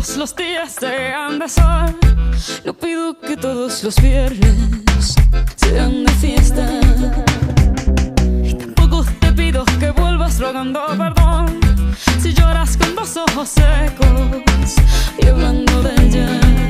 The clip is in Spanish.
todos los días sean de sol. No pido que todos los viernes sean de fiesta. Y tampoco te pido que vuelvas rogando perdón. Si lloras con dos ojos secos y hablando de ella.